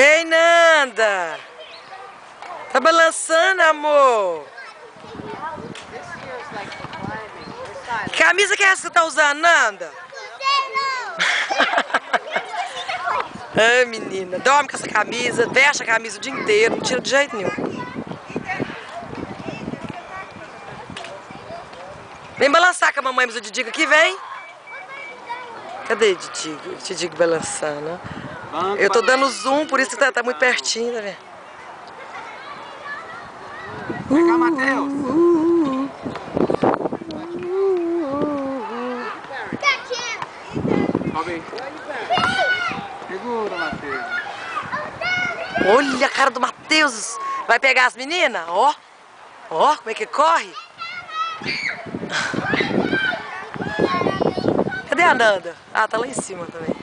Ei, Nanda! Tá balançando, amor? Que camisa que é essa que você tá usando, Nanda? Ai, menina, dorme com essa camisa, veste a camisa o dia inteiro, não tira de jeito nenhum. Vem balançar com a mamãe, mas o Didigo aqui, vem. Cadê Didigo? Didigo balançando. Eu tô dando zoom, por isso que tá, tá muito pertinho, tá vendo? Vem cá, Matheus. Sobe. Segura, Matheus. Olha a cara do Matheus. Vai pegar as meninas? Ó. Ó, como é que corre? Cadê a Nanda? Ah, tá lá em cima também.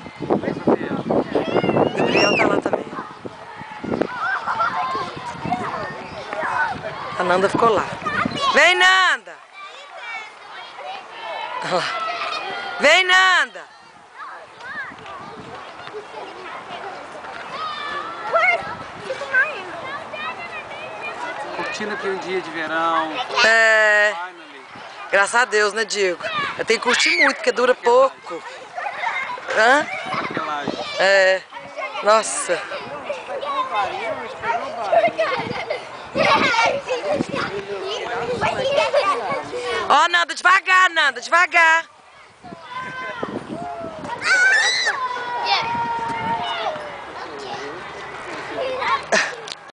Gabriel tá lá também. A Nanda ficou lá. Vem, Nanda! Vem, Nanda! Curtindo aquele dia de verão. É. Graças a Deus, né, Diego? Eu tenho que curtir muito, porque dura pouco. Hã? É. Nossa. Ó, Nanda, devagar, Nanda, devagar.